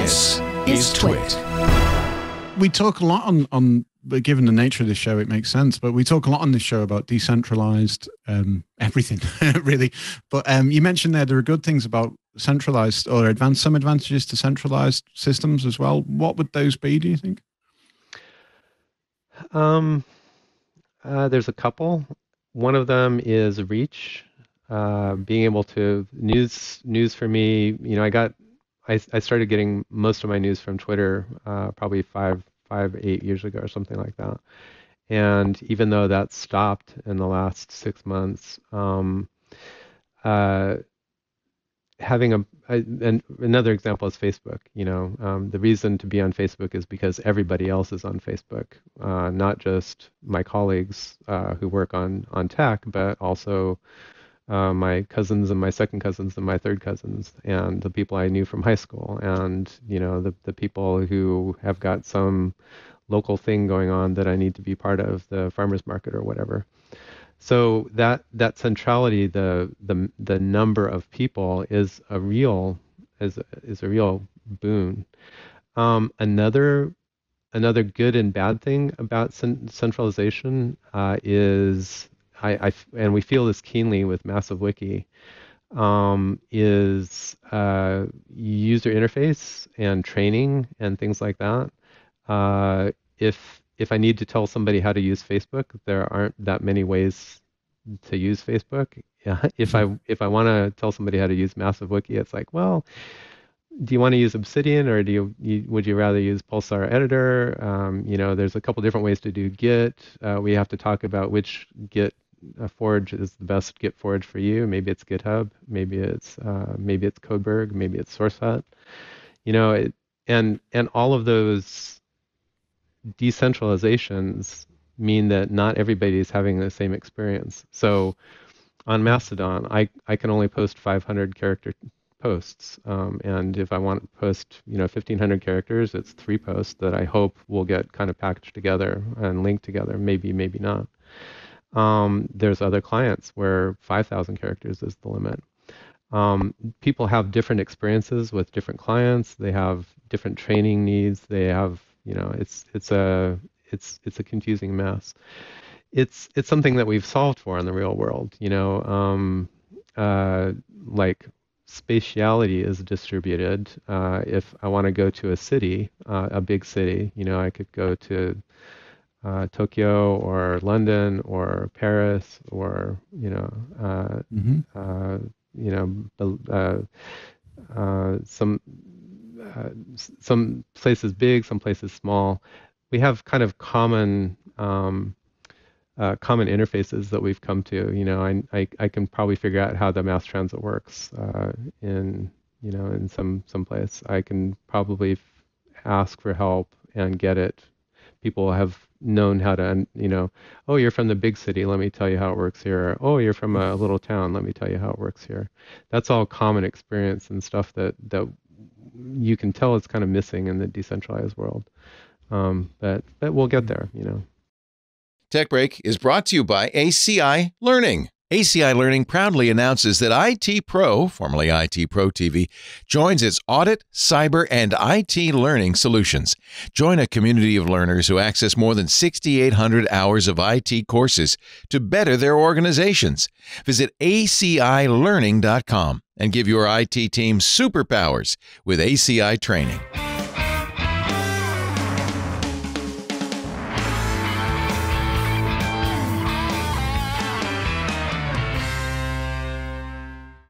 This is Twit. We talk a lot on on but given the nature of this show, it makes sense. But we talk a lot on this show about decentralized um, everything, really. But um, you mentioned there there are good things about centralized or advanced some advantages to centralized systems as well. What would those be? Do you think? Um, uh, there's a couple. One of them is reach. Uh, being able to news news for me. You know, I got I, I started getting most of my news from Twitter uh, probably five five eight years ago or something like that. And even though that stopped in the last six months, um, uh, having a, and another example is Facebook. You know, um, the reason to be on Facebook is because everybody else is on Facebook, uh, not just my colleagues uh, who work on on tech, but also uh, my cousins and my second cousins and my third cousins and the people I knew from high school and you know the the people who have got some local thing going on that I need to be part of the farmers market or whatever. So that that centrality, the the the number of people is a real is is a real boon. Um, another another good and bad thing about centralization uh, is I, I, and we feel this keenly with Massive Wiki um, is uh, user interface and training and things like that. Uh, if if I need to tell somebody how to use Facebook, there aren't that many ways to use Facebook. Yeah. If I if I want to tell somebody how to use Massive Wiki, it's like, well, do you want to use Obsidian or do you, you would you rather use Pulsar Editor? Um, you know, there's a couple different ways to do Git. Uh, we have to talk about which Git uh, forge is the best Git forge for you. Maybe it's GitHub. Maybe it's uh, maybe it's Codeberg. Maybe it's SourceHut. You know, it, and and all of those decentralizations mean that not everybody is having the same experience. So on Mastodon, I, I can only post 500 character posts. Um, and if I want to post, you know, 1500 characters, it's three posts that I hope will get kind of packaged together and linked together. Maybe, maybe not. Um, there's other clients where 5,000 characters is the limit. Um, people have different experiences with different clients. They have different training needs. They have you know, it's it's a it's it's a confusing mess. It's it's something that we've solved for in the real world. You know, um, uh, like spatiality is distributed. Uh, if I want to go to a city, uh, a big city, you know, I could go to uh, Tokyo or London or Paris or you know, uh, mm-hmm. Uh, you know, uh, some uh, some places big, some places small. We have kind of common um, uh, common interfaces that we've come to. You know, I, I, I can probably figure out how the mass transit works uh, in you know in some some place. I can probably f- ask for help and get it. People have known how to you know oh you're from the big city let me tell you how it works here oh you're from a little town let me tell you how it works here that's all common experience and stuff that that you can tell it's kind of missing in the decentralized world. Um, but but we'll get there, you know. Tech Break is brought to you by ACI Learning. ACI Learning proudly announces that IT Pro, formerly IT Pro TV, joins its audit, cyber, and IT learning solutions. Join a community of learners who access more than 6,800 hours of IT courses to better their organizations. Visit acilearning.com and give your IT team superpowers with ACI training.